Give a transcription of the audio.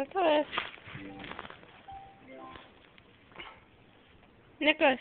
Nicholas. Nicholas,